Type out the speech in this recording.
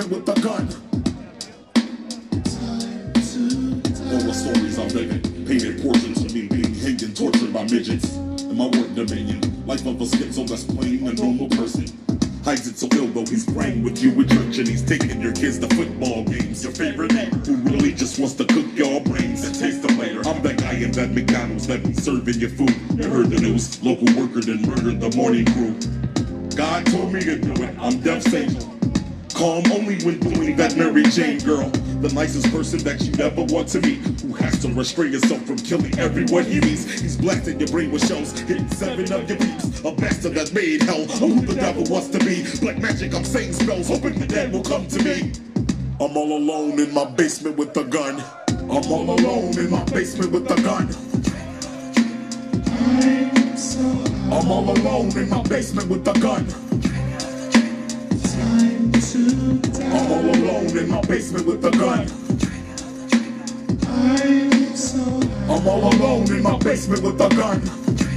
basement with a gun. All the stories I'm living, painted portraits of me being hanged and tortured by midgets. In my work dominion, life of a schizo that's playing a normal person. Hides it so ill though he's praying with you at church and he's taking your kids to football games. Your favorite who really just wants to cook your brains and taste them later. I'm that guy in that McDonald's that be serving your food. You heard the news, local worker then murdered the morning crew. God told me to do it, I'm devastated. Calm only when doing that Mary Jane girl. The nicest person that you ever want to meet. Who has to restrain himself from killing everyone he meets. He's blasting your brain with shells, hitting seven of your peeps. A bastard that made hell, or who the devil wants to be. Black magic, I'm saying spells, hoping the dead will come to me. I'm all alone in my basement with a gun. I'm all alone in my basement with a gun. I'm all alone in my basement with a gun. I'm all alone in my basement with a gun. I'm all alone in my basement with a gun.